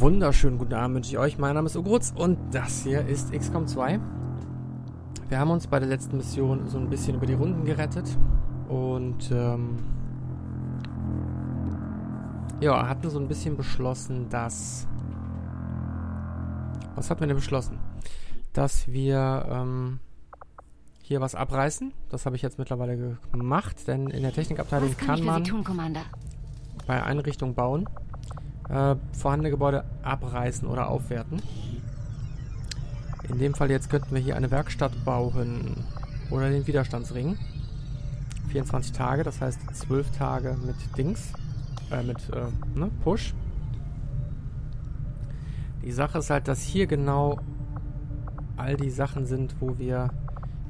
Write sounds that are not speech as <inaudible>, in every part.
wunderschönen guten Abend wünsche ich euch. Mein Name ist Ugrutz und das hier ist XCOM 2. Wir haben uns bei der letzten Mission so ein bisschen über die Runden gerettet und ähm, ja, hatten so ein bisschen beschlossen, dass was hatten wir denn beschlossen? Dass wir ähm, hier was abreißen. Das habe ich jetzt mittlerweile gemacht, denn in der Technikabteilung kann, kann man tun, bei Einrichtungen bauen äh, vorhandene Gebäude abreißen oder aufwerten. In dem Fall jetzt könnten wir hier eine Werkstatt bauen oder den Widerstandsring. 24 Tage, das heißt 12 Tage mit Dings, äh, mit äh, ne, Push. Die Sache ist halt, dass hier genau all die Sachen sind, wo wir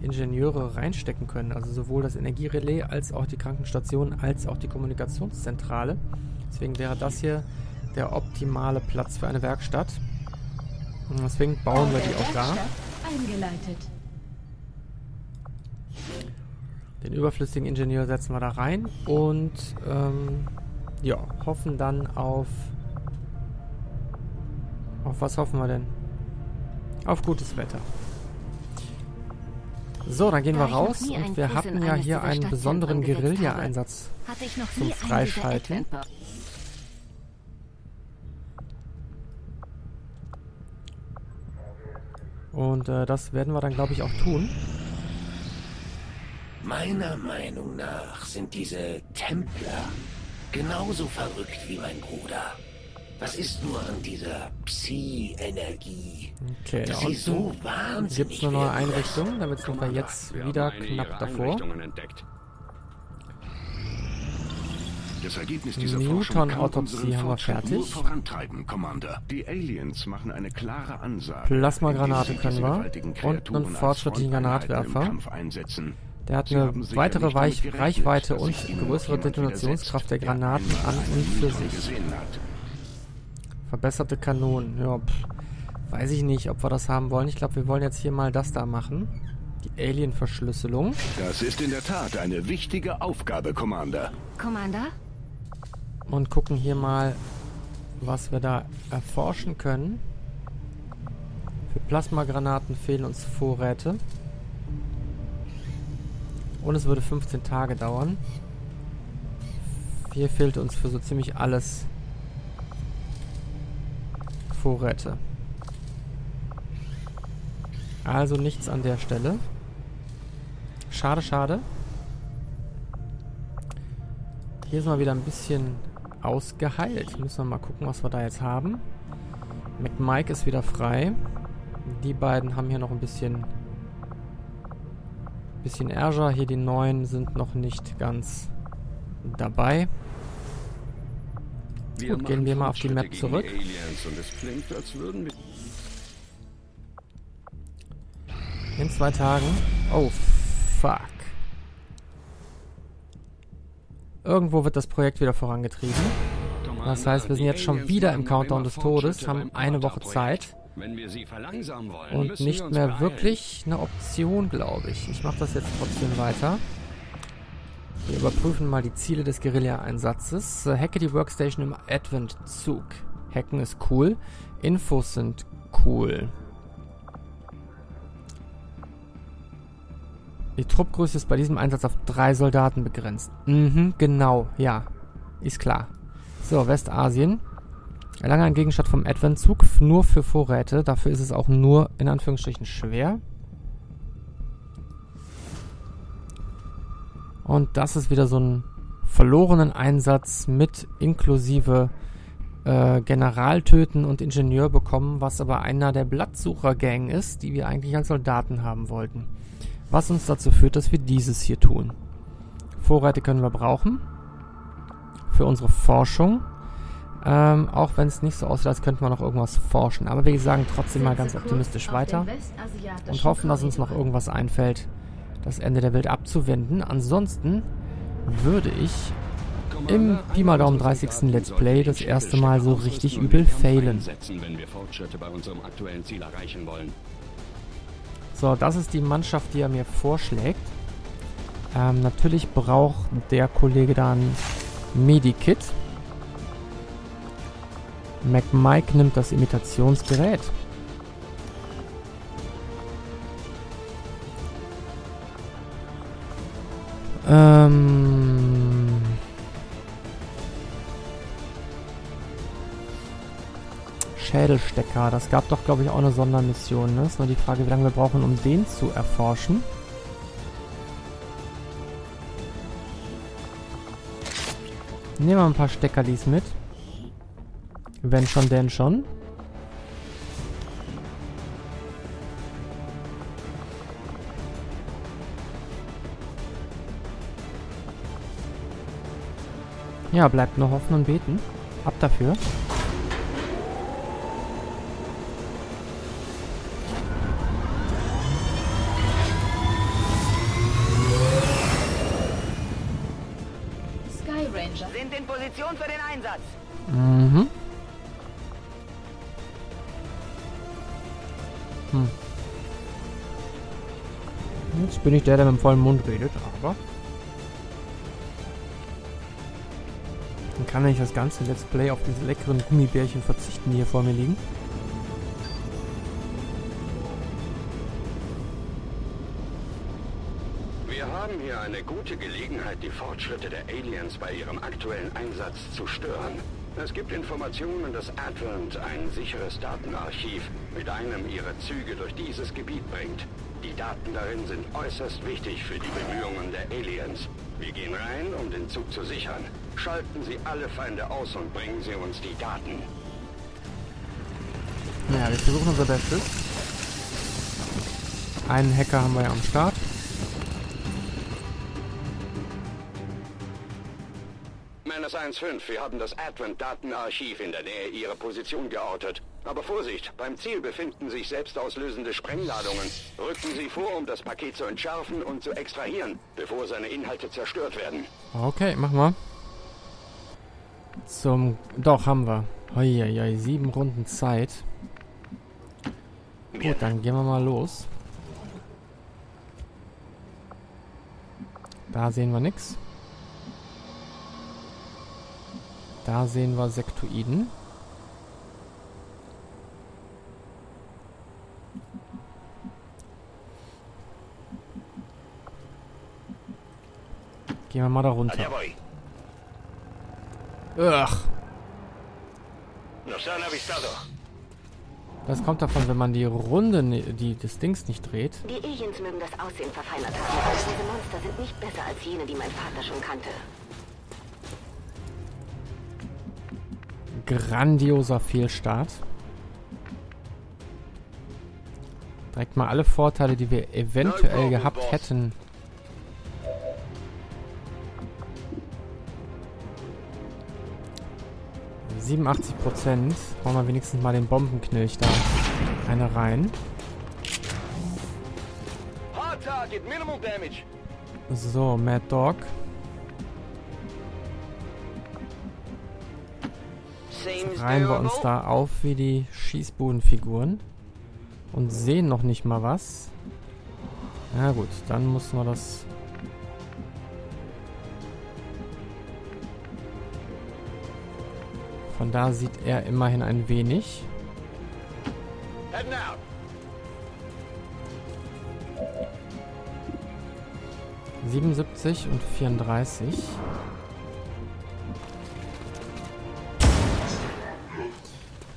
Ingenieure reinstecken können. Also sowohl das Energierelais als auch die Krankenstation als auch die Kommunikationszentrale. Deswegen wäre das hier der optimale Platz für eine Werkstatt. Und deswegen bauen wir die auch da. Den überflüssigen Ingenieur setzen wir da rein und ähm, ja, hoffen dann auf... Auf was hoffen wir denn? Auf gutes Wetter. So, dann gehen wir raus und wir hatten ja hier einen besonderen Guerilla-Einsatz zum Freischalten. Und äh, das werden wir dann, glaube ich, auch tun. Meiner Meinung nach sind diese Templer genauso verrückt wie mein Bruder. Was ist nur an dieser Psi-Energie? Okay, da unten so gibt es eine neue Einrichtung, damit sind wir jetzt wieder knapp davor. Das Ergebnis dieser Newton-Autopsie haben wir fertig. Vorantreiben, Commander. Die Aliens machen eine klare Ansage. Plasmagranate können wir. Und einen fortschrittlichen Granatwerfer. Der hat eine weitere Weich Reichweite und größere Detonationskraft der Granaten an und für sich. Verbesserte Kanonen. Ja, pff, weiß ich nicht, ob wir das haben wollen. Ich glaube, wir wollen jetzt hier mal das da machen. Die Alien-Verschlüsselung. Das ist in der Tat eine wichtige Aufgabe, Commander. Commander? Und gucken hier mal, was wir da erforschen können. Für Plasmagranaten fehlen uns Vorräte. Und es würde 15 Tage dauern. Hier fehlt uns für so ziemlich alles Vorräte. Also nichts an der Stelle. Schade, schade. Hier ist mal wieder ein bisschen ausgeheilt. Müssen wir mal gucken, was wir da jetzt haben. McMike ist wieder frei. Die beiden haben hier noch ein bisschen bisschen Ärger. Hier die neuen sind noch nicht ganz dabei. Wir Gut, gehen wir mal auf die Map zurück. In zwei Tagen. Oh, fuck. Irgendwo wird das Projekt wieder vorangetrieben. Das heißt, wir sind jetzt schon wieder im Countdown des Todes, haben eine Woche Zeit. Und nicht mehr wirklich eine Option, glaube ich. Ich mache das jetzt trotzdem weiter. Wir überprüfen mal die Ziele des Guerilla-Einsatzes. Hacke die Workstation im Advent-Zug. Hacken ist cool. Infos sind cool. Die Truppgröße ist bei diesem Einsatz auf drei Soldaten begrenzt. Mhm, genau, ja. Ist klar. So, Westasien. Erlange einen Gegenstand vom Adventzug nur für Vorräte. Dafür ist es auch nur in Anführungsstrichen schwer. Und das ist wieder so ein verlorenen Einsatz mit inklusive äh, General töten und Ingenieur bekommen, was aber einer der Blattsucher-Gang ist, die wir eigentlich als Soldaten haben wollten. Was uns dazu führt, dass wir dieses hier tun. Vorräte können wir brauchen. Für unsere Forschung. Ähm, auch wenn es nicht so aussieht, als könnten wir noch irgendwas forschen. Aber wir sagen trotzdem mal ganz optimistisch weiter. Und hoffen, dass uns noch irgendwas einfällt, das Ende der Welt abzuwenden. Ansonsten würde ich im Pi mal Daumen 30. Let's Play das erste Mal so richtig übel failen. So, das ist die Mannschaft, die er mir vorschlägt. Ähm, natürlich braucht der Kollege dann Medikit. MacMike nimmt das Imitationsgerät. Ähm... Schädelstecker. Das gab doch, glaube ich, auch eine Sondermission. Ne? Ist nur die Frage, wie lange wir brauchen, um den zu erforschen. Nehmen wir ein paar Steckerlis mit. Wenn schon, denn schon. Ja, bleibt nur hoffen und beten. Ab dafür. Der, der mit dem vollen Mund redet, aber... Dann kann ich das ganze Let's Play auf diese leckeren Gummibärchen verzichten, die hier vor mir liegen. Wir haben hier eine gute Gelegenheit, die Fortschritte der Aliens bei ihrem aktuellen Einsatz zu stören. Es gibt Informationen, dass Advent ein sicheres Datenarchiv mit einem ihrer Züge durch dieses Gebiet bringt. Die Daten darin sind äußerst wichtig für die Bemühungen der Aliens. Wir gehen rein, um den Zug zu sichern. Schalten Sie alle Feinde aus und bringen Sie uns die Daten. Ja, wir versuchen unser Bestes. Einen Hacker haben wir ja am Start. Menace 1-5, wir haben das Advent-Datenarchiv in der Nähe Ihrer Position geortet. Aber Vorsicht, beim Ziel befinden sich selbstauslösende Sprengladungen. Rücken Sie vor, um das Paket zu entschärfen und zu extrahieren, bevor seine Inhalte zerstört werden. Okay, machen wir. Zum... Doch, haben wir. Heieiei, sieben Runden Zeit. Gut, dann gehen wir mal los. Da sehen wir nichts. Da sehen wir Sektoiden. Gehen wir mal da runter. Ugh. Avistado. Das kommt davon, wenn man die Runde, ne- die, des Dings nicht dreht. Die Aliens mögen das Aussehen verfeinert haben, aber diese Monster sind nicht besser als jene, die mein Vater schon kannte. Grandioser Fehlstart. Direkt mal alle Vorteile, die wir eventuell gehabt hätten. ...87 Prozent. Brauchen wir wenigstens mal den Bombenknilch da. Eine rein. So, Mad Dog. Seems reihen wir uns da auf wie die Schießbudenfiguren und sehen noch nicht mal was. Ja gut, dann muss man das... Von da sieht er immerhin ein wenig. 77 und 34.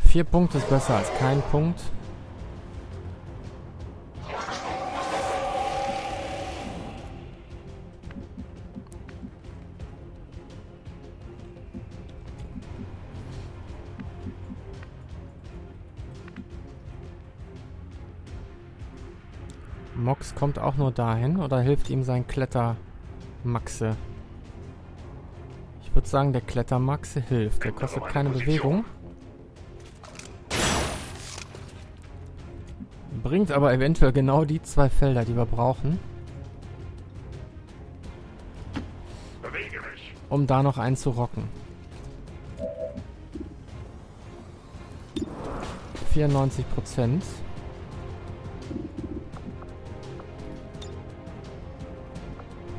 Vier Punkte ist besser als kein Punkt. Kommt auch nur dahin oder hilft ihm sein Klettermaxe? Ich würde sagen, der Klettermaxe hilft. Der kostet keine Bewegung. Bringt aber eventuell genau die zwei Felder, die wir brauchen, um da noch einen zu rocken. 94 Prozent.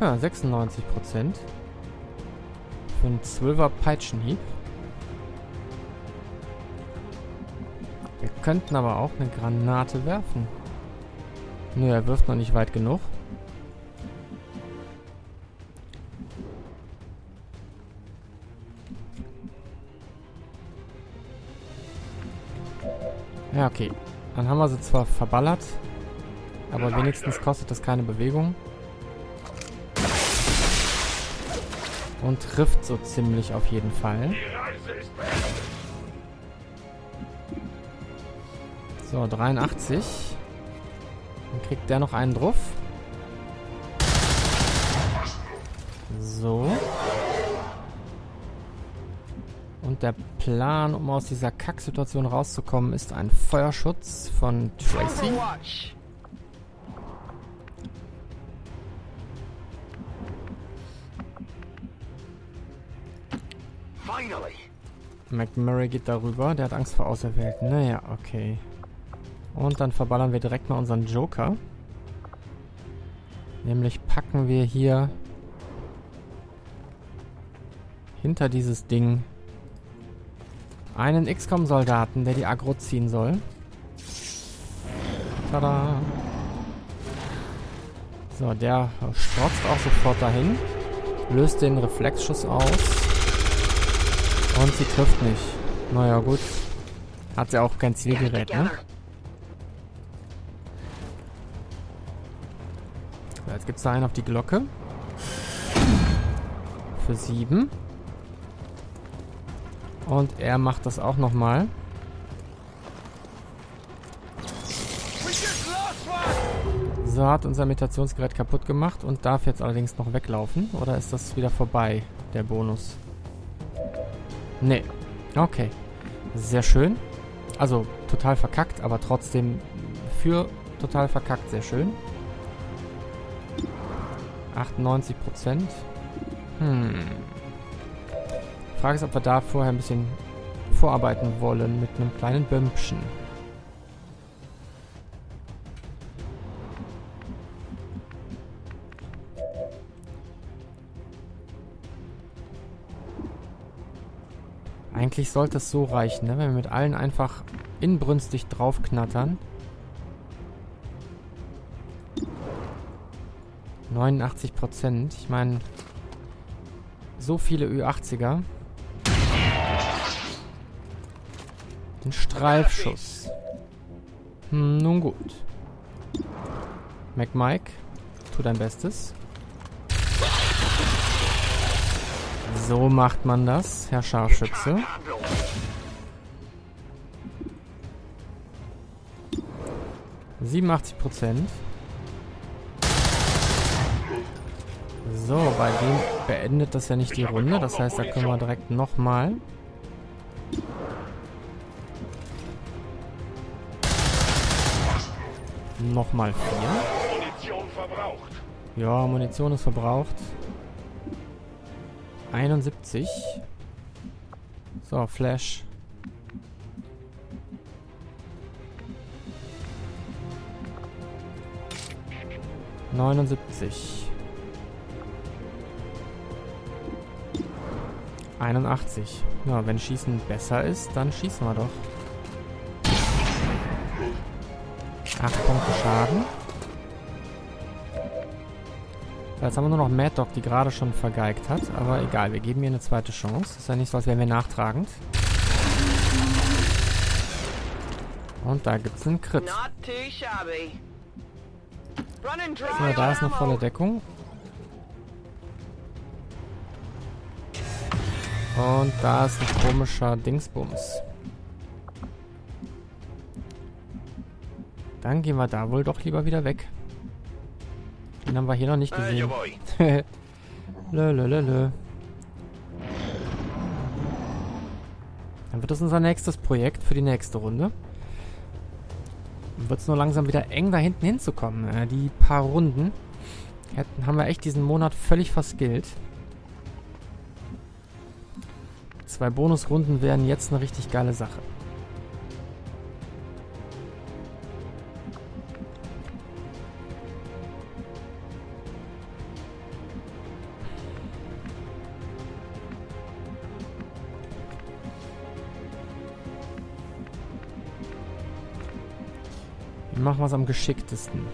Ja, 96 Prozent. Für einen 12er Peitschenhieb. Wir könnten aber auch eine Granate werfen. Nö, er wirft noch nicht weit genug. Ja, okay. Dann haben wir sie zwar verballert, aber wenigstens kostet das keine Bewegung. Und trifft so ziemlich auf jeden Fall. So, 83. Dann kriegt der noch einen drauf. So. Und der Plan, um aus dieser Kacksituation rauszukommen, ist ein Feuerschutz von Tracy. McMurray geht darüber. Der hat Angst vor Auserwählten. Naja, okay. Und dann verballern wir direkt mal unseren Joker. Nämlich packen wir hier hinter dieses Ding einen XCOM-Soldaten, der die Agro ziehen soll. Tada! So, der strotzt auch sofort dahin. Löst den Reflexschuss aus. Und sie trifft nicht. Naja, gut. Hat sie auch kein Zielgerät, ne? Jetzt gibt es da einen auf die Glocke. Für sieben. Und er macht das auch nochmal. So, hat unser Imitationsgerät kaputt gemacht und darf jetzt allerdings noch weglaufen. Oder ist das wieder vorbei, der Bonus? Nee. Okay. Sehr schön. Also, total verkackt, aber trotzdem für total verkackt sehr schön. 98 Prozent. Hm. Frage ist, ob wir da vorher ein bisschen vorarbeiten wollen mit einem kleinen Bömpchen. Eigentlich sollte es so reichen, ne? wenn wir mit allen einfach inbrünstig draufknattern. 89 Prozent. Ich meine, so viele Ü80er. Den Streifschuss. Hm, nun gut. McMike, tu dein Bestes. So macht man das, Herr Scharfschütze. Siebenundachtzig Prozent. So, bei dem beendet das ja nicht die Runde. Das heißt, da können wir direkt nochmal. Nochmal vier. Munition verbraucht. Ja, Munition ist verbraucht. 71. So, Flash. Neunundsiebzig. 81. Ja, wenn Schießen besser ist, dann schießen wir doch. 8 Punkte Schaden. Jetzt haben wir nur noch Mad Dog, die gerade schon vergeigt hat. Aber egal, wir geben ihr eine zweite Chance. Ist ja nicht so, als wären wir nachtragend. Und da gibt es einen Crit. So, da ist eine volle Deckung. Und da ist ein komischer Dingsbums. Dann gehen wir da wohl doch lieber wieder weg. Den haben wir hier noch nicht gesehen. <laughs> lö, lö, lö, lö. Dann wird das unser nächstes Projekt für die nächste Runde. Dann wird es nur langsam wieder eng, da hinten hinzukommen. Äh, die paar Runden hätten, haben wir echt diesen Monat völlig verskillt. Zwei Bonusrunden wären jetzt eine richtig geile Sache. Machen wir es am geschicktesten?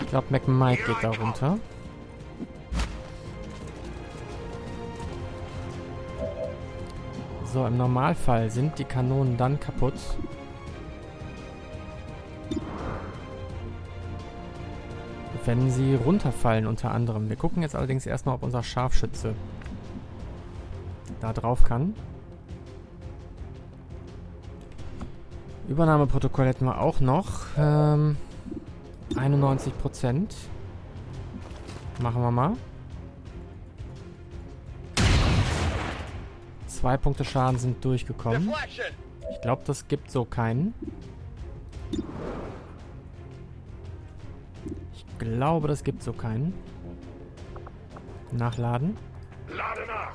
Ich glaube, McMike geht da runter. So, im Normalfall sind die Kanonen dann kaputt. Wenn sie runterfallen unter anderem. Wir gucken jetzt allerdings erstmal, ob unser Scharfschütze da drauf kann. Übernahmeprotokoll hätten wir auch noch. Ähm, 91 Prozent. Machen wir mal. Zwei Punkte Schaden sind durchgekommen. Ich glaube, das gibt so keinen. Glaube, das gibt so keinen. Nachladen. Lade nach!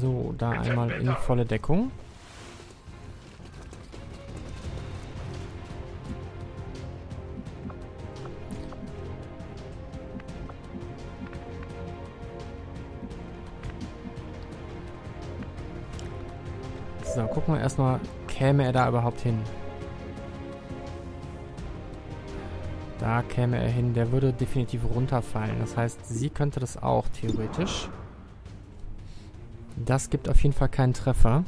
So, da einmal in volle Deckung. Erstmal, käme er da überhaupt hin? Da käme er hin. Der würde definitiv runterfallen. Das heißt, sie könnte das auch theoretisch. Das gibt auf jeden Fall keinen Treffer.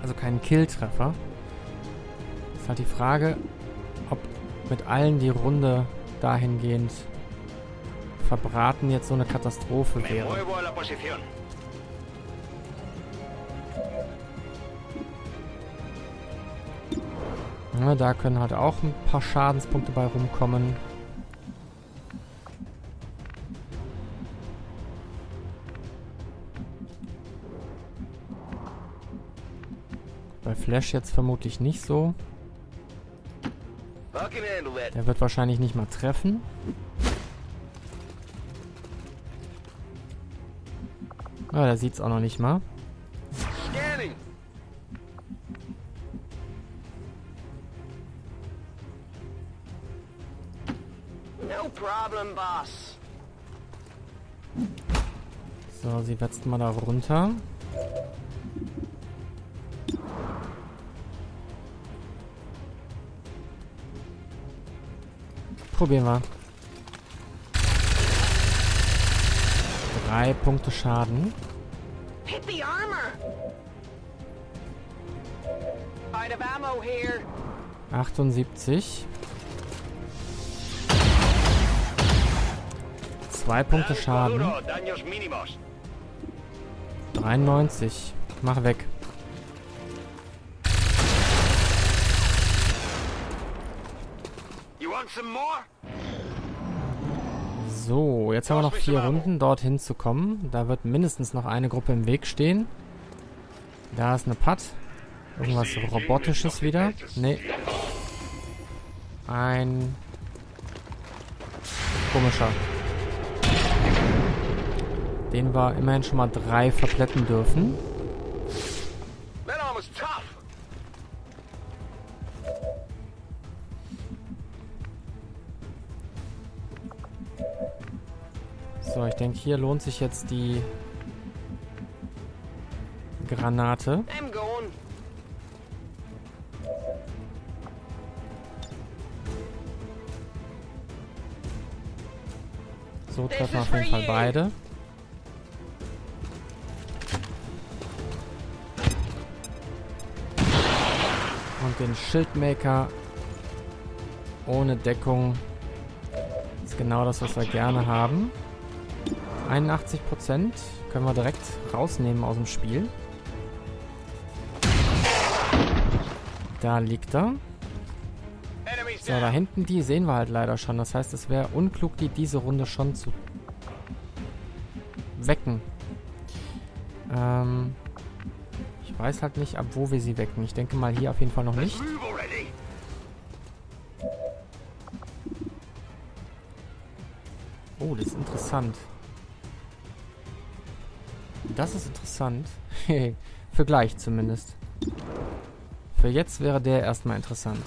Also keinen Kill-Treffer. Ist halt die Frage, ob mit allen die Runde dahingehend verbraten jetzt so eine Katastrophe wäre. Ja, da können halt auch ein paar Schadenspunkte bei rumkommen. Bei Flash jetzt vermutlich nicht so. Der wird wahrscheinlich nicht mal treffen. Ja, der sieht's auch noch nicht mal. No problem, boss. So, sie wetzt mal da runter. Probieren wir. Drei Punkte Schaden. Hit the armor. Out of ammo here. 78. Zwei Punkte Schaden. Duro, daños mínimos. 93. Mach weg. So, jetzt haben wir noch vier Runden, dorthin zu kommen. Da wird mindestens noch eine Gruppe im Weg stehen. Da ist eine Putt. Irgendwas Robotisches wieder. Nee. Ein komischer. Den wir immerhin schon mal drei verpletten dürfen. So, ich denke, hier lohnt sich jetzt die Granate. So treffen wir auf jeden Fall beide. Den Schildmaker ohne Deckung ist genau das, was wir gerne haben. 81% können wir direkt rausnehmen aus dem Spiel. Da liegt er. So, da hinten die sehen wir halt leider schon. Das heißt, es wäre unklug, die diese Runde schon zu wecken. Weiß halt nicht, ab wo wir sie wecken. Ich denke mal hier auf jeden Fall noch nicht. Oh, das ist interessant. Das ist interessant. <laughs> Für gleich zumindest. Für jetzt wäre der erstmal interessant.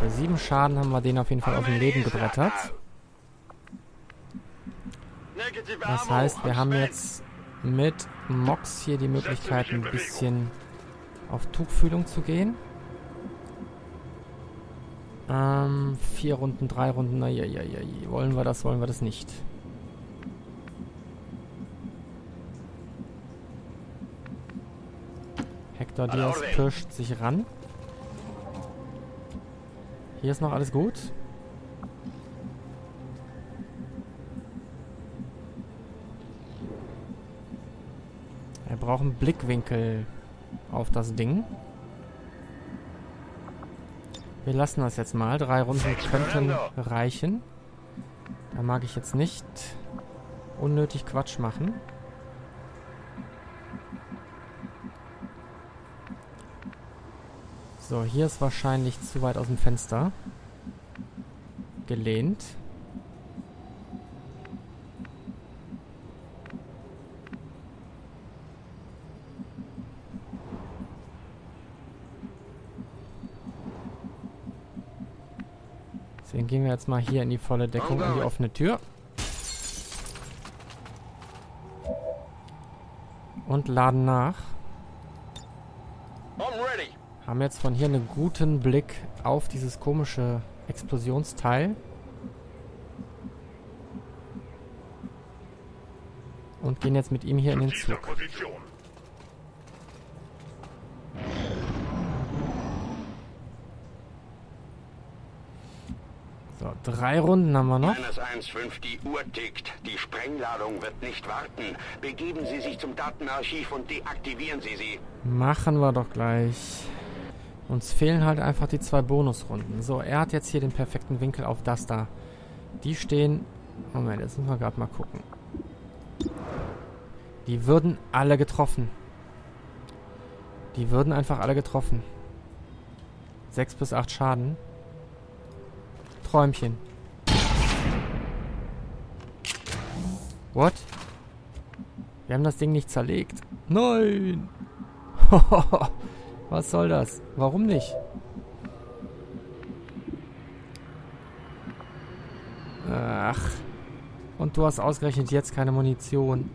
Für sieben Schaden haben wir den auf jeden Fall aus dem Leben gebrettert. Das heißt, wir haben jetzt mit Mox hier die Möglichkeit, ein bisschen auf Tuchfühlung zu gehen. Ähm, vier Runden, drei Runden, naja, ja, ja, ja. Wollen wir das, wollen wir das nicht. Hector Diaz pirscht sich ran. Hier ist noch alles gut. Brauchen Blickwinkel auf das Ding. Wir lassen das jetzt mal. Drei Runden könnten reichen. Da mag ich jetzt nicht unnötig Quatsch machen. So, hier ist wahrscheinlich zu weit aus dem Fenster gelehnt. Deswegen gehen wir jetzt mal hier in die volle Deckung in die offene Tür. Und laden nach. Haben jetzt von hier einen guten Blick auf dieses komische Explosionsteil. Und gehen jetzt mit ihm hier in den Zug. So, drei Runden haben wir noch. 1-5, die Uhr tickt. Die Sprengladung wird nicht warten. Begeben Sie sich zum Datenarchiv und deaktivieren Sie sie. Machen wir doch gleich. Uns fehlen halt einfach die zwei Bonusrunden. So, er hat jetzt hier den perfekten Winkel auf das da. Die stehen... Moment, jetzt müssen wir gerade mal gucken. Die würden alle getroffen. Die würden einfach alle getroffen. 6 bis 8 Schaden. Träumchen. What? Wir haben das Ding nicht zerlegt. Nein! <laughs> Was soll das? Warum nicht? Ach. Und du hast ausgerechnet jetzt keine Munition.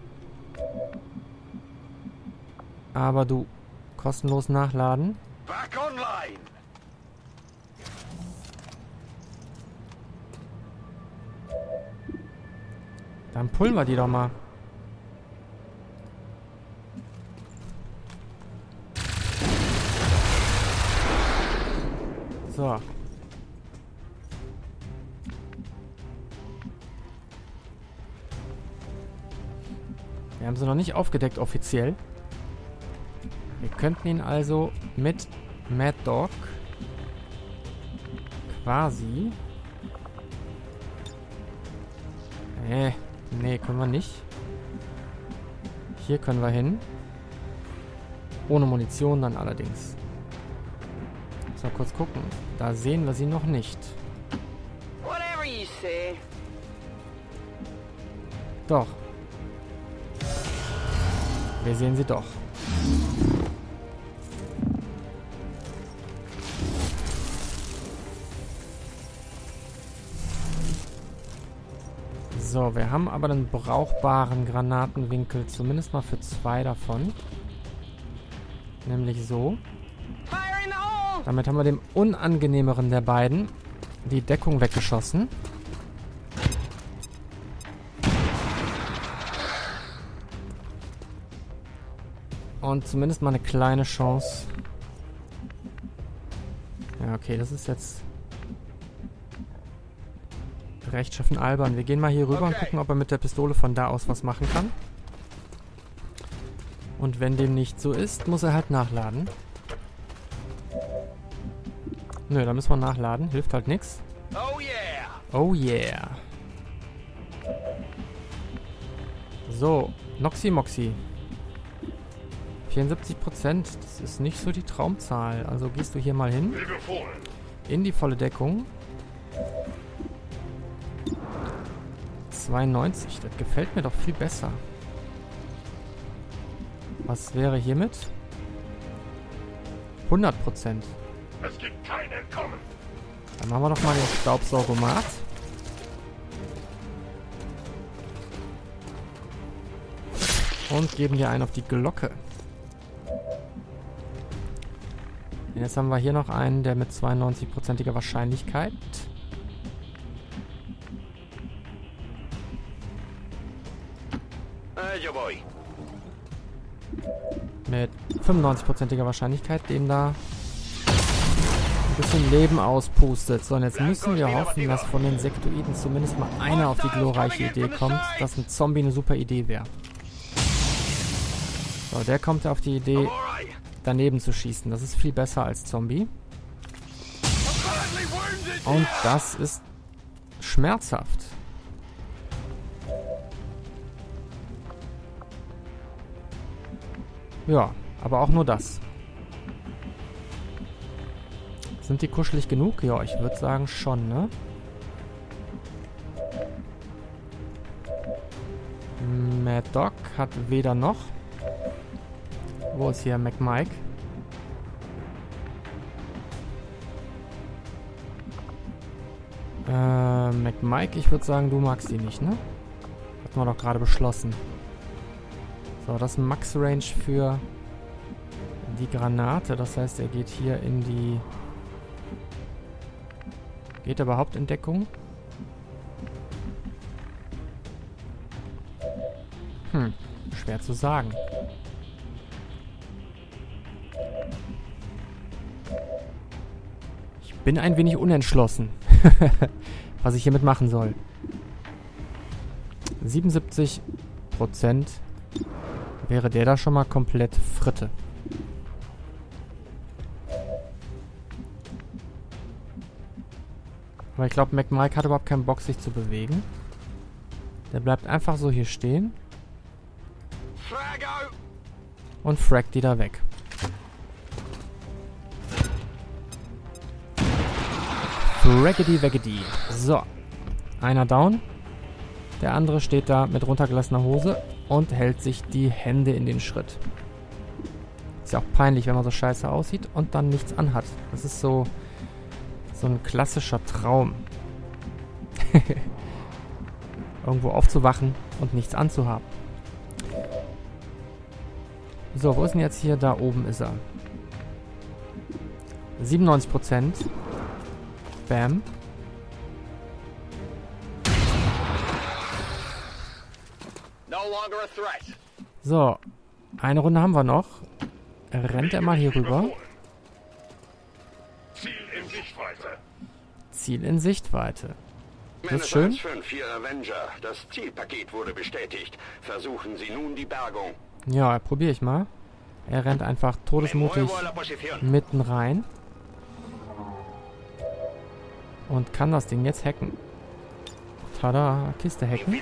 Aber du. Kostenlos nachladen. Dann pullen wir die doch mal. So. Wir haben sie noch nicht aufgedeckt offiziell. Wir könnten ihn also mit Mad Dog quasi... Äh, können wir nicht. Hier können wir hin. Ohne Munition dann allerdings. So, kurz gucken. Da sehen wir sie noch nicht. Doch. Wir sehen sie doch. So, wir haben aber einen brauchbaren Granatenwinkel, zumindest mal für zwei davon. Nämlich so. Damit haben wir dem unangenehmeren der beiden die Deckung weggeschossen. Und zumindest mal eine kleine Chance. Ja, okay, das ist jetzt rechtschaffen albern. Wir gehen mal hier rüber und gucken, ob er mit der Pistole von da aus was machen kann. Und wenn dem nicht so ist, muss er halt nachladen. Nö, da müssen wir nachladen. Hilft halt nichts. Oh yeah! Oh yeah. So, Noxy Moxy. 74%, das ist nicht so die Traumzahl. Also gehst du hier mal hin. In die volle Deckung. 92. Das gefällt mir doch viel besser. Was wäre hiermit? 100 Prozent. Es gibt kein Entkommen. Dann machen wir doch mal den Staubsaugomat. Und geben dir einen auf die Glocke. Jetzt haben wir hier noch einen, der mit 92%iger Wahrscheinlichkeit. 95%iger Wahrscheinlichkeit dem da ein bisschen Leben auspustet. So, und jetzt müssen wir hoffen, dass von den Sektoiden zumindest mal einer auf die glorreiche Idee kommt, dass ein Zombie eine super Idee wäre. So, der kommt auf die Idee, daneben zu schießen. Das ist viel besser als Zombie. Und das ist schmerzhaft. Ja, aber auch nur das. Sind die kuschelig genug? Ja, ich würde sagen schon, ne? Mad Dog hat weder noch. Wo ist hier McMike? Äh, McMike, ich würde sagen, du magst die nicht, ne? Hatten wir doch gerade beschlossen. So, das ist ein Max-Range für die Granate. Das heißt, er geht hier in die... Geht er überhaupt in Deckung? Hm, schwer zu sagen. Ich bin ein wenig unentschlossen, <laughs> was ich hiermit machen soll. 77 Prozent wäre der da schon mal komplett Fritte. Aber ich glaube, McMike hat überhaupt keinen Bock, sich zu bewegen. Der bleibt einfach so hier stehen und fragt die da weg. Fraggedy Waggedy. So. Einer down. Der andere steht da mit runtergelassener Hose und hält sich die Hände in den Schritt. Ist ja auch peinlich, wenn man so scheiße aussieht und dann nichts anhat. Das ist so, so ein klassischer Traum. <laughs> Irgendwo aufzuwachen und nichts anzuhaben. So, wo ist denn jetzt hier? Da oben ist er. 97%. Bam. So, eine Runde haben wir noch. Rennt er mal hier rüber. Ziel in Sichtweite. Das ist schön. 5, hier Avenger. Das Zielpaket wurde bestätigt. Versuchen Sie nun die Bergung. Ja, probiere ich mal. Er rennt einfach todesmutig mitten rein. Und kann das Ding jetzt hacken. Tada, Kiste hacken.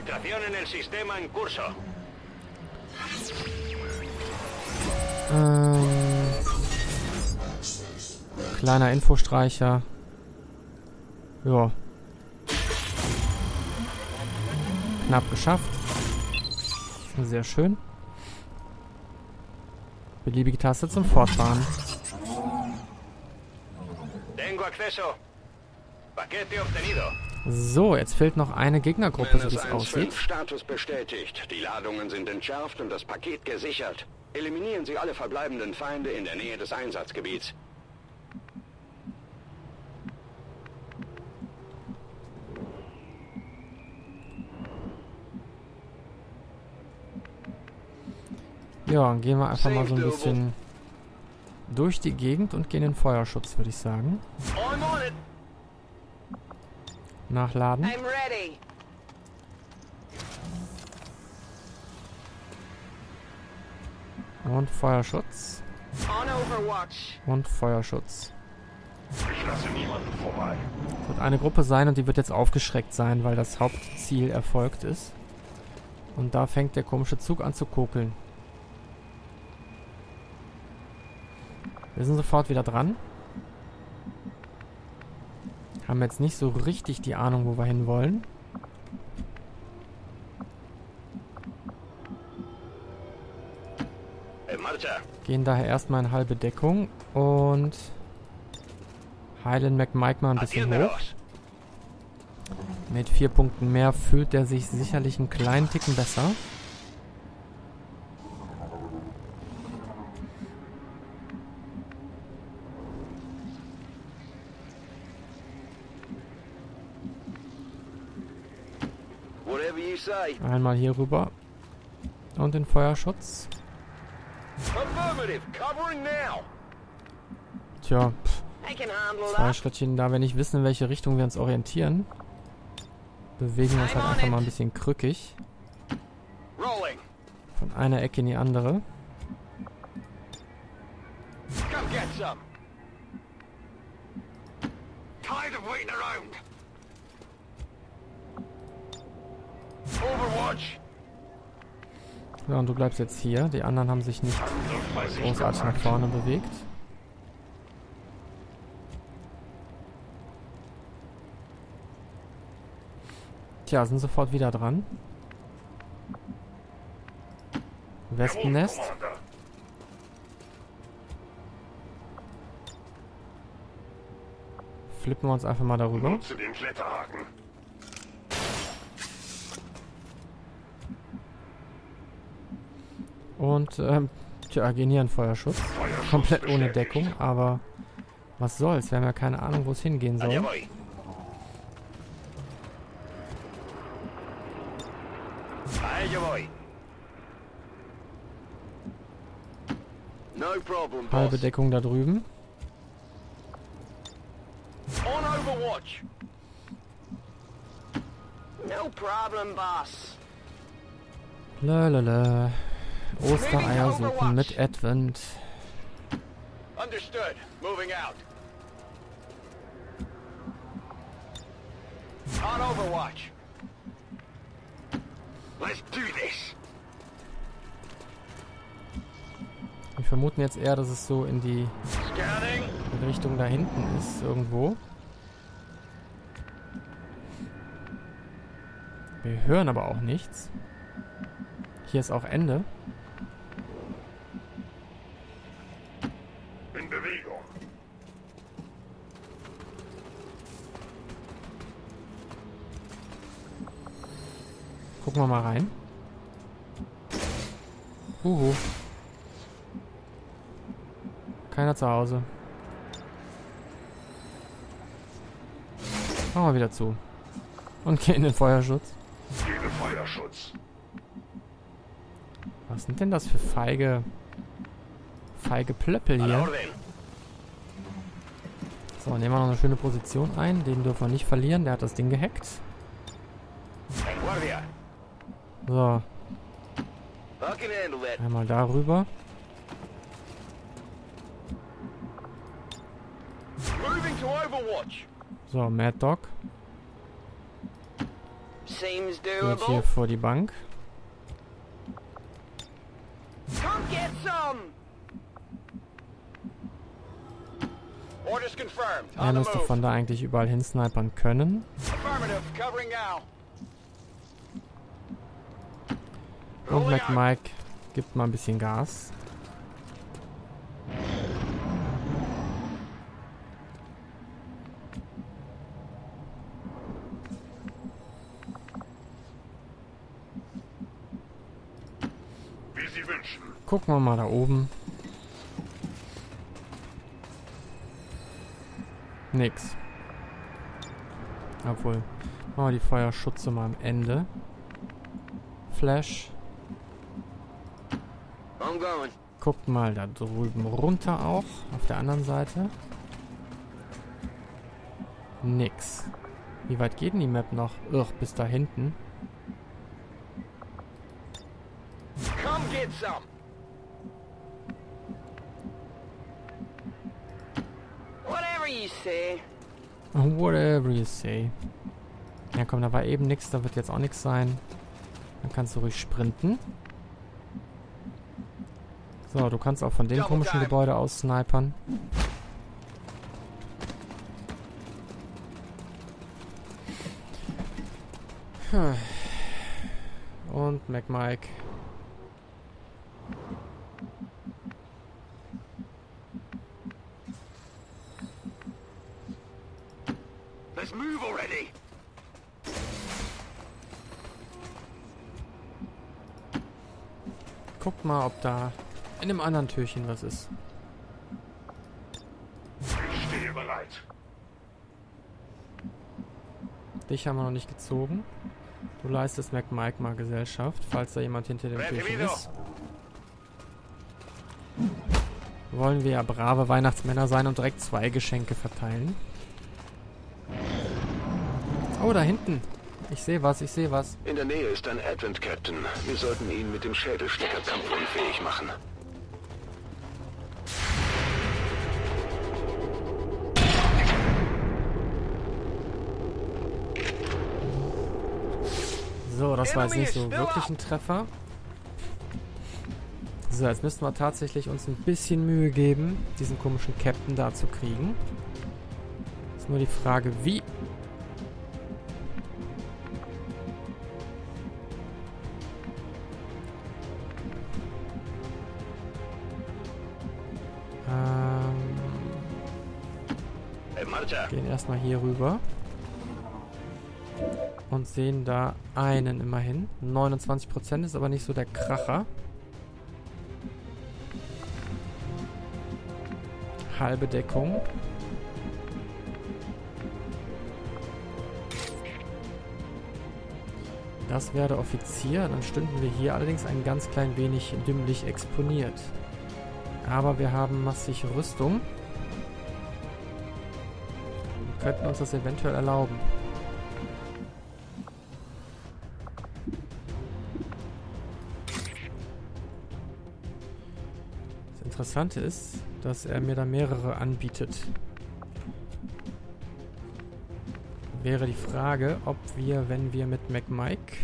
Ähm, kleiner Infostreicher. Ja. Knapp geschafft. Sehr schön. Beliebige Taste zum Fortfahren. So, jetzt fehlt noch eine Gegnergruppe, so wie es aussieht. Status bestätigt. Die Ladungen sind entschärft und das Paket gesichert. Eliminieren Sie alle verbleibenden Feinde in der Nähe des Einsatzgebiets. Ja, dann gehen wir einfach mal so ein bisschen durch die Gegend und gehen in Feuerschutz, würde ich sagen. Nachladen. Und Feuerschutz. Und Feuerschutz. Ich lasse niemanden vorbei. Wird eine Gruppe sein und die wird jetzt aufgeschreckt sein, weil das Hauptziel erfolgt ist. Und da fängt der komische Zug an zu kokeln. Wir sind sofort wieder dran. Haben jetzt nicht so richtig die Ahnung, wo wir hin wollen. Gehen daher erstmal in halbe Deckung und heilen McMike mal ein bisschen hoch. Mit vier Punkten mehr fühlt er sich sicherlich einen kleinen Ticken besser. Einmal hier rüber. Und den Feuerschutz. Tja, pff, zwei. Schrittchen da wir nicht wissen, in welche Richtung wir uns orientieren. Bewegen wir uns halt einfach mal ein bisschen krückig. Von einer Ecke in die andere. Come get some. Tired of waiting around. Overwatch. Ja, und du bleibst jetzt hier. Die anderen haben sich nicht großartig nach vorne bewegt. Tja, sind sofort wieder dran. Wespennest. Flippen wir uns einfach mal darüber. Nutze den Kletterhaken. Und, ähm, tja, gehen hier in Feuerschutz. Feuerschutz Komplett ohne. Deckung, aber was soll's? Wir haben ja keine Ahnung, wo es hingehen soll. Halbe Deckung da drüben. On Overwatch. No problem, boss. Lalala. Ostereier suchen mit Advent. Understood. Moving out. On Overwatch. Let's do this. Wir vermuten jetzt eher, dass es so in die Scanning. Richtung da hinten ist, irgendwo. Wir hören aber auch nichts. Hier ist auch Ende. In Bewegung. Gucken wir mal rein. Huhu. Keiner zu Hause. Machen wir wieder zu. Und gehen in den Feuerschutz. Feuerschutz. Was sind denn das für feige... feige Plöppel hier? So, nehmen wir noch eine schöne Position ein. Den dürfen wir nicht verlieren. Der hat das Ding gehackt. So, that. einmal darüber. Moving to Overwatch. So, Mad Dog Seems geht hier vor die Bank. Er müsste von da eigentlich überall hin snipern können. Affirmative. Covering now. Und out. McMike gibt mal ein bisschen Gas. Wie Sie wünschen. Gucken wir mal da oben. Nix. Obwohl, machen wir die Feuerschutze mal am Ende. Flash. Guckt mal da drüben runter auch. Auf der anderen Seite. Nix. Wie weit geht denn die Map noch? Ugh, bis da hinten. Come get some. Whatever you say. Whatever you say. Ja komm, da war eben nix, da wird jetzt auch nichts sein. Dann kannst du ruhig sprinten. So, du kannst auch von dem komischen. Gebäude aus snipern. Hm. Und MacMike. Guckt mal, ob da in dem anderen Türchen was ist. Ich stehe bereit. Dich haben wir noch nicht gezogen. Du leistest McMike mal Gesellschaft, falls da jemand hinter dem Türchen ist. Wollen wir ja brave Weihnachtsmänner sein und direkt zwei Geschenke verteilen. Oh, da hinten. Ich sehe was, ich sehe was. In der Nähe ist ein Advent Captain. Wir sollten ihn mit dem Schädelstecker kampfunfähig machen. Das war jetzt nicht so wirklich ein Treffer. So, jetzt müssten wir tatsächlich uns ein bisschen Mühe geben, diesen komischen Captain da zu kriegen. Ist nur die Frage, wie. Ähm, gehen erstmal hier rüber. Und sehen da einen immerhin. 29% ist aber nicht so der Kracher. Halbe Deckung. Das wäre der Offizier. Dann stünden wir hier allerdings ein ganz klein wenig dümmlich exponiert. Aber wir haben massig Rüstung. Und könnten uns das eventuell erlauben. Interessante ist, dass er mir da mehrere anbietet. Wäre die Frage, ob wir, wenn wir mit McMike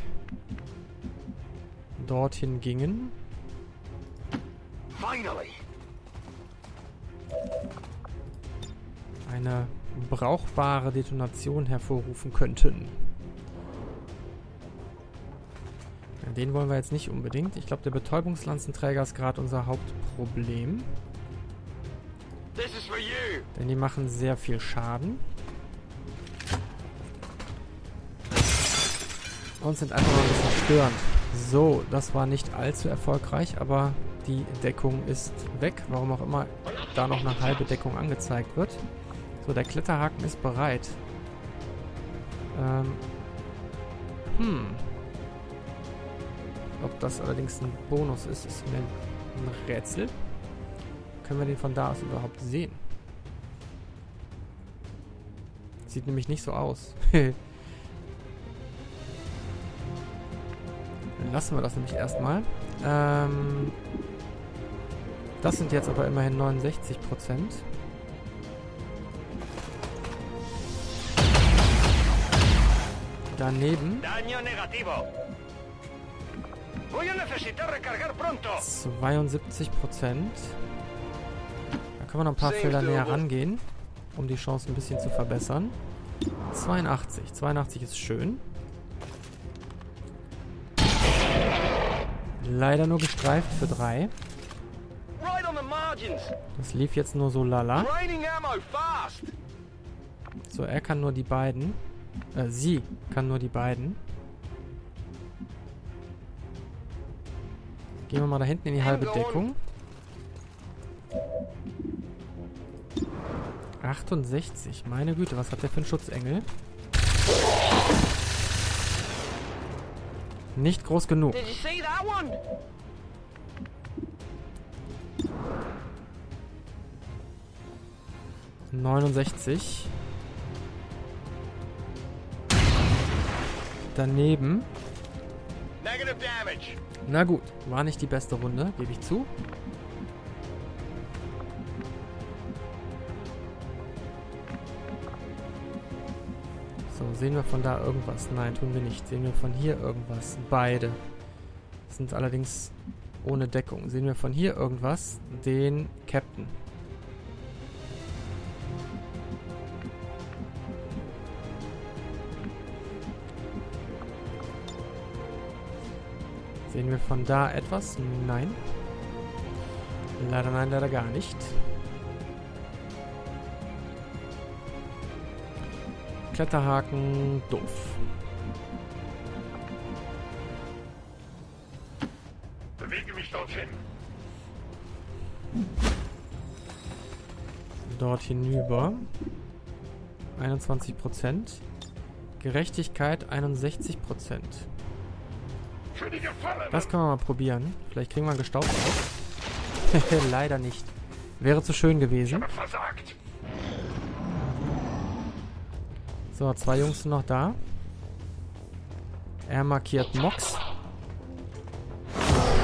dorthin gingen, Finally! eine brauchbare Detonation hervorrufen könnten. Den wollen wir jetzt nicht unbedingt. Ich glaube, der Betäubungslanzenträger ist gerade unser Hauptproblem. This is for you! Denn die machen sehr viel Schaden. Und sind einfach mal ein bisschen störend. So, das war nicht allzu erfolgreich, aber die Deckung ist weg. Warum auch immer da noch eine halbe Deckung angezeigt wird. So, der Kletterhaken ist bereit. Ähm. Hm. Ob das allerdings ein Bonus ist, ist mir ein Rätsel. Können wir den von da aus überhaupt sehen? Sieht nämlich nicht so aus. <laughs> Lassen wir das nämlich erstmal. Ähm, das sind jetzt aber immerhin 69 Prozent. Daneben Daño negativo. 72 Prozent. Da können wir noch ein paar Felder näher rangehen, um die Chance ein bisschen zu verbessern. 82. 82 ist schön. Leider nur gestreift für 3. Right on the margins. Das lief jetzt nur so lala. So, er kann nur die beiden. Äh, sie kann nur die beiden. Gehen wir mal da hinten in die halbe Deckung. 68. Meine Güte, was hat der für einen Schutzengel? Nicht groß genug. Neunundsechzig. Daneben. Negative damage. Na gut, war nicht die beste Runde, gebe ich zu. So, sehen wir von da irgendwas? Nein, tun wir nicht. Sehen wir von hier irgendwas? Beide. Sind allerdings ohne Deckung. Sehen wir von hier irgendwas? Den Captain. Sehen wir von da etwas? Nein. Leider nein, leider gar nicht. Kletterhaken, doof. Bewege mich dorthin. Dort hinüber. 21%. Gerechtigkeit 61%. Für die Gefallenen. Das können wir mal probieren. Vielleicht kriegen wir einen gestaubt auf. <laughs> Leider nicht. Wäre zu schön gewesen. So, zwei Jungs sind noch da. Er markiert Mox.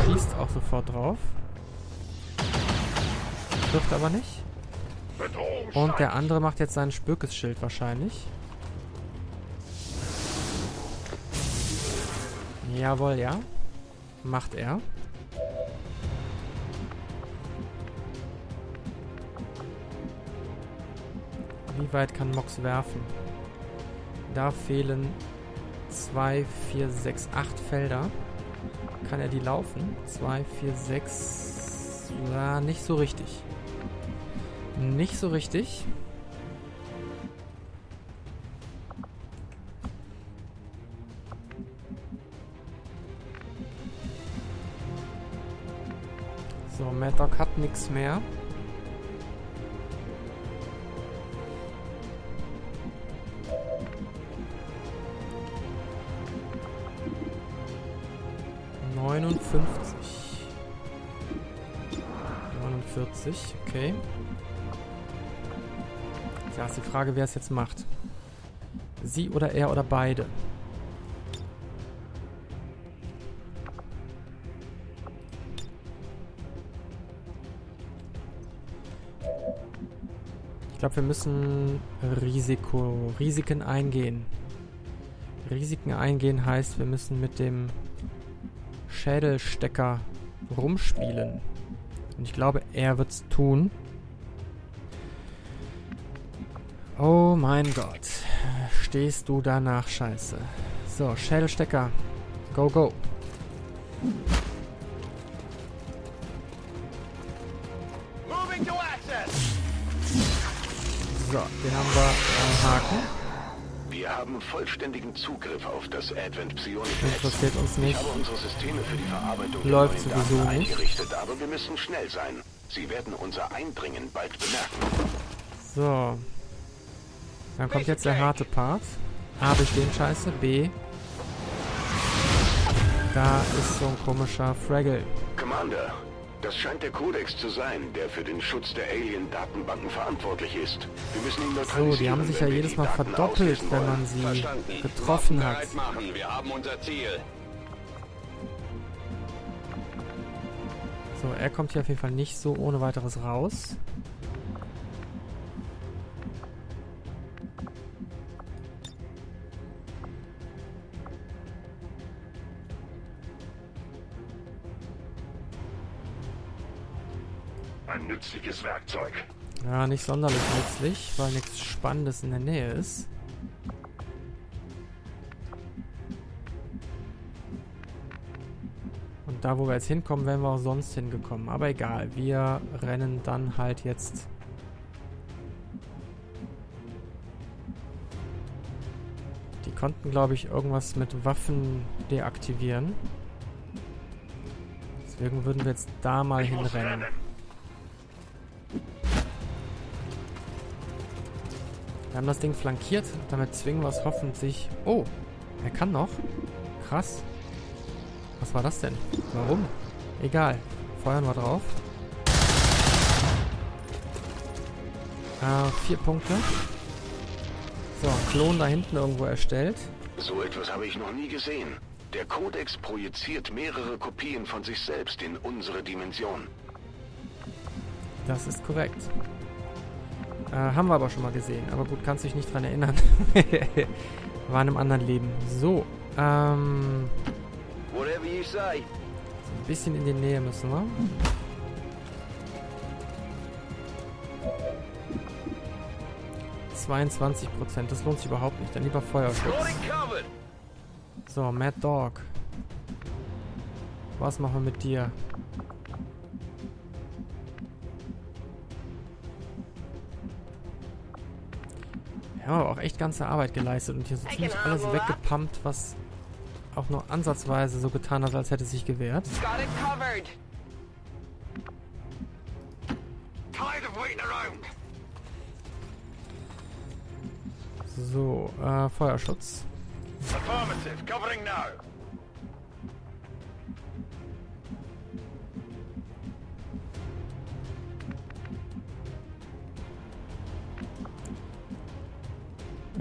Schießt auch sofort drauf. Trifft aber nicht. Und der andere macht jetzt sein Spökesschild wahrscheinlich. Jawohl, ja. Macht er. Wie weit kann Mox werfen? Da fehlen 2, 4, 6, 8 Felder. Kann er die laufen? 2, 4, 6. Ja, nicht so richtig. Nicht so richtig. Mad Dog hat nichts mehr. Neunundfünfzig. Neunundvierzig, okay. Ja, ist die Frage, wer es jetzt macht. Sie oder er oder beide. Glaube, wir müssen Risiko, Risiken eingehen. Risiken eingehen heißt, wir müssen mit dem Schädelstecker rumspielen. Und ich glaube, er wird's tun. Oh mein Gott. Stehst du danach scheiße. So, Schädelstecker. Go, go. So, den haben wir am Haken. Wir haben vollständigen Zugriff auf das Advent Psionische Netz. Interessiert uns nicht. Unsere Systeme für die Verarbeitung Läuft sowieso nicht. aber wir müssen schnell sein. Sie werden unser Eindringen bald bemerken. So. Dann kommt jetzt der harte Part. A, bestehen scheiße. B. Da ist so ein komischer Fraggle. Commander, das scheint der Kodex zu sein, der für den Schutz der Alien-Datenbanken verantwortlich ist. Wir müssen ihn So, neutralisieren, die haben sich ja jedes Mal verdoppelt, wenn man sie Verstanden. getroffen hat. machen. Wir haben unser Ziel. So, er kommt hier auf jeden Fall nicht so ohne weiteres raus. Nützliches Werkzeug. Ja, nicht sonderlich nützlich, weil nichts Spannendes in der Nähe ist. Und da, wo wir jetzt hinkommen, wären wir auch sonst hingekommen. Aber egal, wir rennen dann halt jetzt... Die konnten, glaube ich, irgendwas mit Waffen deaktivieren. Deswegen würden wir jetzt da mal hinrennen. rennen. Wir haben das Ding flankiert, damit zwingen wir es hoffentlich... Oh, er kann noch. Krass. Was war das denn? Warum? Egal. Feuern wir drauf. Äh, vier Punkte. So, Klon da hinten irgendwo erstellt. So etwas habe ich noch nie gesehen. Der Kodex projiziert mehrere Kopien von sich selbst in unsere Dimension. Das ist korrekt. Äh, haben wir aber schon mal gesehen. Aber gut, kannst dich nicht dran erinnern. <laughs> War in einem anderen Leben. So, ähm... Whatever you say. So ein bisschen in die Nähe müssen wir. ...22%. Das lohnt sich überhaupt nicht. Dann lieber Feuerschutz. So, Mad Dog. Was machen wir mit dir? haben aber auch echt ganze Arbeit geleistet und hier so ziemlich alles weggepumpt, was auch nur ansatzweise so getan hat, als hätte es sich gewehrt. So, äh, Feuerschutz. Affirmative, covering now.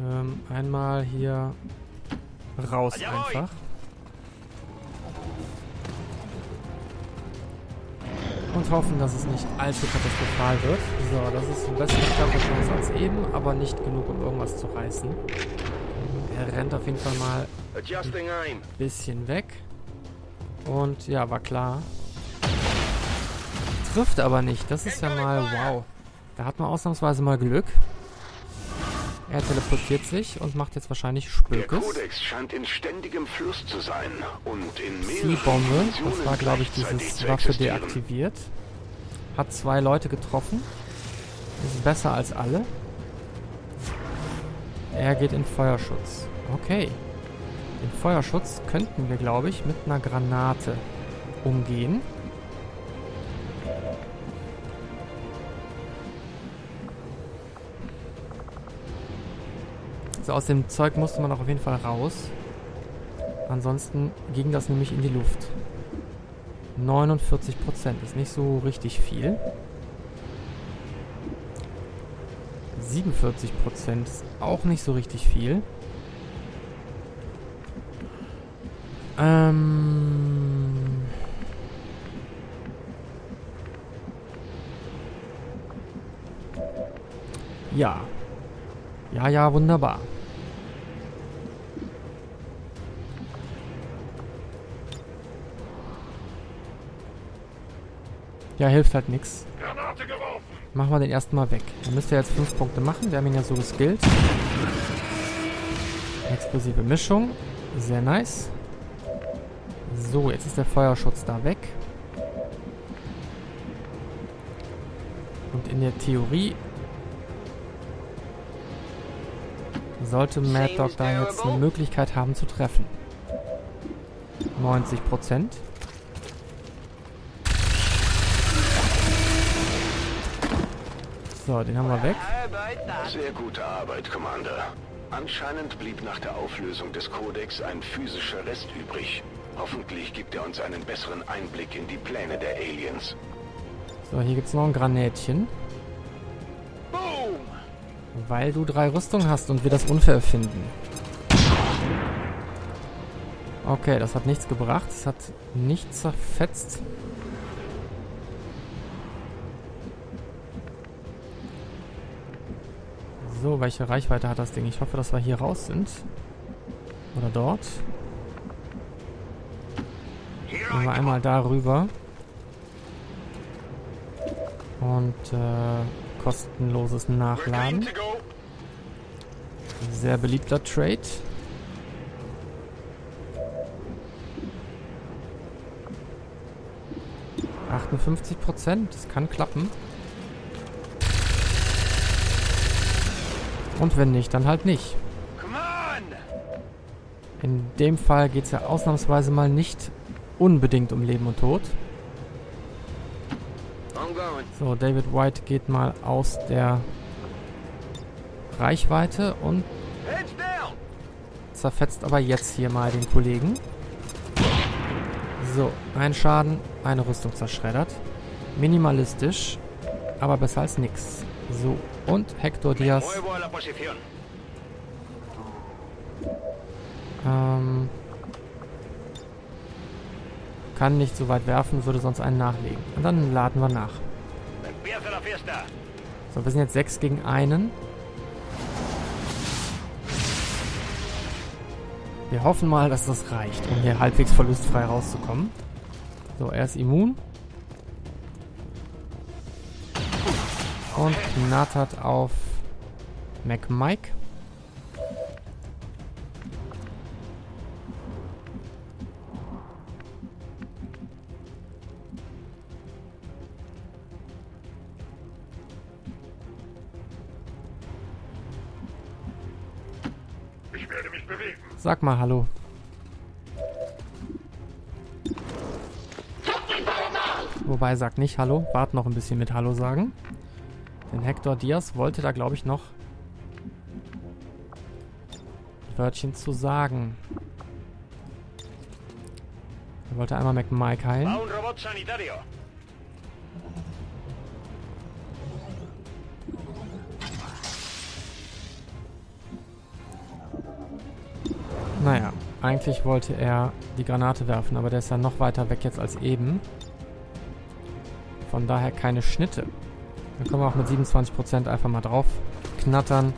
Ähm, einmal hier raus einfach. Und hoffen, dass es nicht allzu katastrophal wird. So, das ist eine bessere Trefferchance als eben, aber nicht genug, um irgendwas zu reißen. Er rennt auf jeden Fall mal ein bisschen weg. Und ja, war klar. Trifft aber nicht. Das ist ja mal wow. Da hat man ausnahmsweise mal Glück. Er teleportiert sich und macht jetzt wahrscheinlich Der Spökes. Kodex scheint in ständigem Fluss zu sein und in mehreren Dimensionen das war glaube ich dieses Waffe deaktiviert. Hat zwei Leute getroffen. Ist besser als alle. Er geht in Feuerschutz. Okay. Den Feuerschutz könnten wir, glaube ich, mit einer Granate umgehen. So, aus dem Zeug musste man auch auf jeden Fall raus. Ansonsten ging das nämlich in die Luft. 49% ist nicht so richtig viel. 47% ist auch nicht so richtig viel. Ähm. Ja. Ja, ja, wunderbar. Ja, hilft halt geworfen. Machen wir den ersten mal weg. Dann müsste er jetzt 5 Punkte machen. Wir haben ihn ja so geskillt. Explosive Mischung. Sehr nice. So, jetzt ist der Feuerschutz da weg. Und in der Theorie sollte Mad Dog da jetzt eine Möglichkeit haben zu treffen. 90 Prozent. So, den haben wir weg. Sehr gute Arbeit, Commander. Anscheinend blieb nach der Auflösung des Kodex ein physischer Rest übrig. Hoffentlich gibt er uns einen besseren Einblick in die Pläne der Aliens. So, hier gibt's noch ein Granätchen. Weil du drei Rüstungen hast und wir das unfair finden. Okay, das hat nichts gebracht. Es hat nichts zerfetzt. So, welche Reichweite hat das Ding? Ich hoffe, dass wir hier raus sind. Oder dort. Gehen wir einmal darüber. Und äh, kostenloses Nachladen. Sehr beliebter Trade. ...58 Prozent, das kann klappen. Und wenn nicht, dann halt nicht. In dem Fall geht es ja ausnahmsweise mal nicht unbedingt um Leben und Tod. So, David White geht mal aus der Reichweite und. Zerfetzt aber jetzt hier mal den Kollegen. So, ein Schaden, eine Rüstung zerschreddert. Minimalistisch, aber besser als nix. So, und Hector Diaz ähm, kann nicht so weit werfen, würde sonst einen nachlegen. Und dann laden wir nach. So, wir sind jetzt 6 gegen einen. Wir hoffen mal, dass das reicht, um hier halbwegs verlustfrei rauszukommen. So, er ist immun. Und knattert auf McMike. Sag mal Hallo. Wobei, sag nicht Hallo. Wart noch ein bisschen mit Hallo sagen. Denn Hector Diaz wollte da, glaube ich, noch Wörtchen zu sagen. Er wollte einmal McMike heilen. Eigentlich wollte er die Granate werfen, aber der ist ja noch weiter weg jetzt als eben. Von daher keine Schnitte. Dann können wir auch mit 27% einfach mal drauf knattern.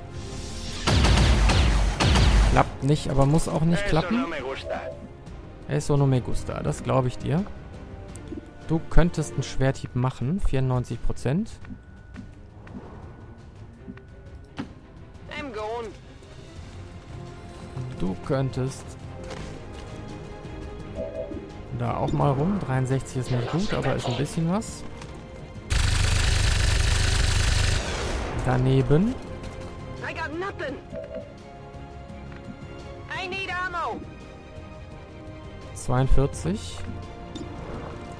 Klappt nicht, aber muss auch nicht klappen. Eso no me gusta, das glaube ich dir. Du könntest einen Schwerthieb machen, 94%. I'm going. Du könntest da auch mal rum. 63 ist nicht gut, aber ist ein bisschen was. Daneben. I got nothing. I need ammo. 42.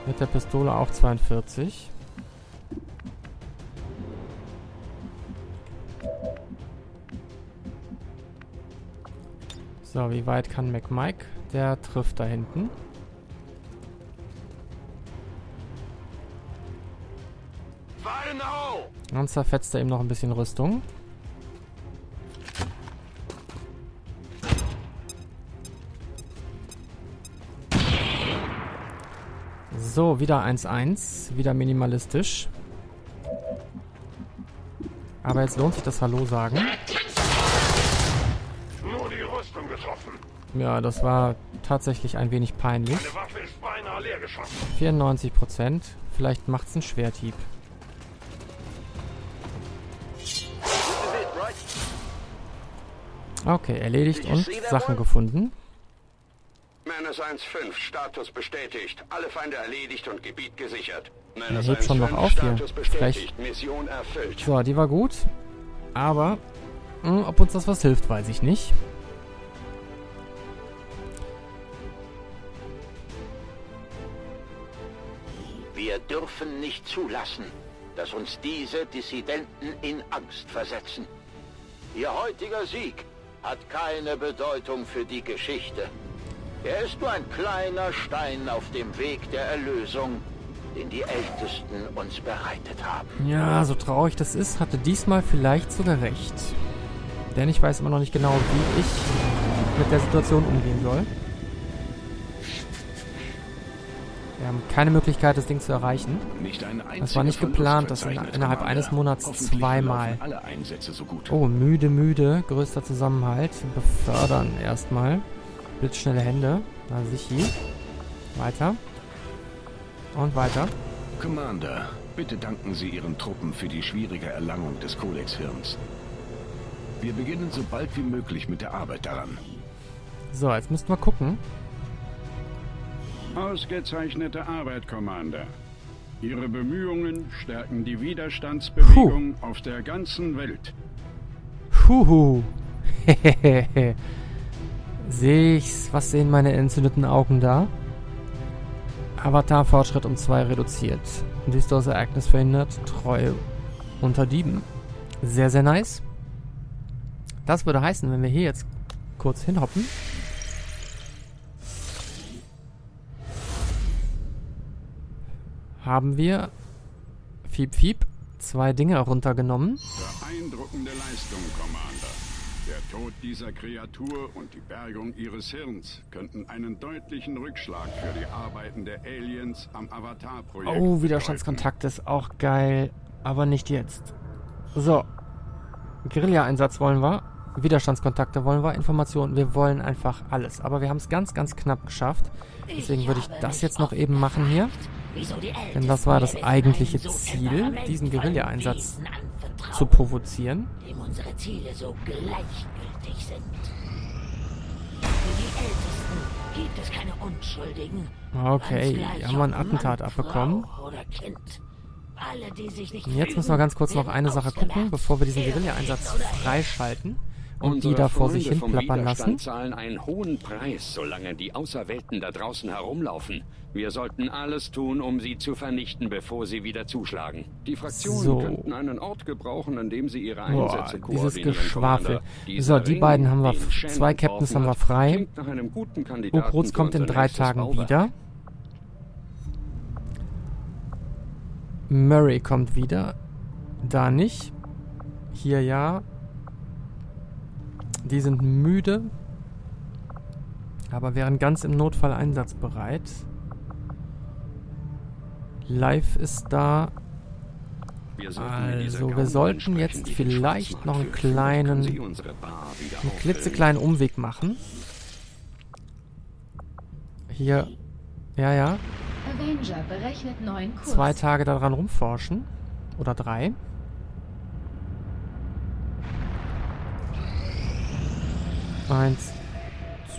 Mit der Pistole auch 42. So, wie weit kann McMike? Der trifft da hinten. Dann zerfetzt er ihm noch ein bisschen Rüstung. So, wieder 1-1. Wieder minimalistisch. Aber jetzt lohnt sich das Hallo sagen. Nur die Rüstung getroffen. Ja, das war tatsächlich ein wenig peinlich. Meine Waffe ist beinahe leer geschossen. 94%. Vielleicht macht's einen Schwerthieb. Okay, erledigt und Sachen gefunden. Menace 1-5, Status bestätigt. Alle Feinde erledigt und Gebiet gesichert. Er Menace hebt schon noch 1-5, auf hier. Vielleicht- Mission erfüllt. So, die war gut. Aber, mh, ob uns das was hilft, weiß ich nicht. Wir dürfen nicht zulassen, dass uns diese Dissidenten in Angst versetzen. Ihr heutiger Sieg hat keine Bedeutung für die Geschichte. Er ist nur ein kleiner Stein auf dem Weg der Erlösung, den die Ältesten uns bereitet haben. Ja, so traurig das ist, hatte diesmal vielleicht sogar recht. Denn ich weiß immer noch nicht genau, wie ich mit der Situation umgehen soll. Wir haben keine Möglichkeit, das Ding zu erreichen. Das war nicht geplant, Verlust das in, innerhalb eines Monats zweimal. so. Oh, müde, müde. Größter Zusammenhalt. Befördern erstmal. Blitzschnelle Hände. Na, sichi. Weiter. Und weiter. Commander, bitte danken Sie Ihren Truppen für die schwierige Erlangung des Kodex-Hirns. Wir beginnen so bald wie möglich mit der Arbeit daran. So, jetzt müssten wir gucken. Ausgezeichnete Arbeit, Commander. Ihre Bemühungen stärken die Widerstandsbewegung auf der ganzen Welt. Huhu. <laughs> Sehe ich's? Was sehen meine entzündeten Augen da? Avatar-Fortschritt um 2 reduziert. Düsteres Ereignis verhindert. Treue unter Dieben. Sehr, sehr nice. Das würde heißen, wenn wir hier jetzt kurz hinhoppen. Haben wir Fiep Fiep zwei Dinge runtergenommen. Beeindruckende Leistung, Commander. Der Tod dieser Kreatur und die Bergung ihres Hirns könnten einen deutlichen Rückschlag für die Arbeiten der Aliens am Avatar-Projekt Oh, Widerstandskontakt ist auch geil, aber nicht jetzt. So. Guerilla-Einsatz wollen wir. Widerstandskontakte wollen wir. Informationen. Wir wollen einfach alles. Aber wir haben es ganz, ganz knapp geschafft. Deswegen würde ich das jetzt noch eben machen hier. Denn das war das eigentliche Ziel, diesen Guerilla-Einsatz zu provozieren. dem unsere Ziele so gleichgültig sind. Für die Ältesten gibt es keine Unschuldigen. Okay, hier haben wir ein Attentat Mann, abbekommen. Alle, Und jetzt müssen wir ganz kurz noch eine Sache gucken, bevor wir diesen Guerilla-Einsatz freischalten. Und die da vor sich hin plappern lassen. zahlen einen hohen Preis, solange die Auserwählten da draußen herumlaufen. Wir sollten alles tun, um sie zu vernichten, bevor sie wieder zuschlagen. Die Fraktionen So. könnten einen Ort gebrauchen, an dem sie ihre Boah, Einsätze dieses koordinieren, Geschwafel. So, die beiden haben wir zwei Captains haben wir frei. für kommt in drei Tagen Bauwerk. wieder. Murray kommt wieder. Da nicht. Hier ja. Die sind müde. Aber wären ganz im Notfall einsatzbereit. Live ist da. Wir Also, wir sollten jetzt vielleicht noch einen kleinen- einen klitzekleinen Umweg machen. Hier. Ja, ja. Zwei Tage daran rumforschen. Oder drei. Eins,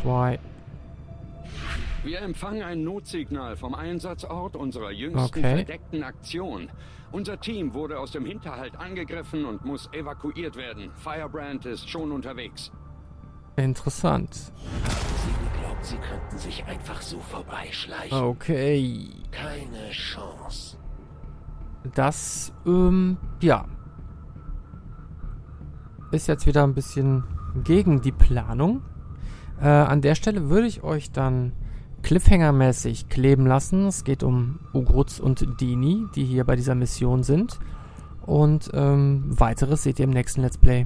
zwei. Wir empfangen ein Notsignal vom Einsatzort unserer jüngsten Okay. verdeckten Aktion. Unser Team wurde aus dem Hinterhalt angegriffen und muss evakuiert werden. Firebrand ist schon unterwegs. Interessant. Sie geglaubt, sie könnten sich einfach so vorbeischleichen. Okay. Keine Chance. Das, ähm, ja. Ist jetzt wieder ein bisschen gegen die Planung. Äh, an der Stelle würde ich euch dann Cliffhanger-mäßig kleben lassen. Es geht um Ugruz und Dini, die hier bei dieser Mission sind. Und ähm, weiteres seht ihr im nächsten Let's Play.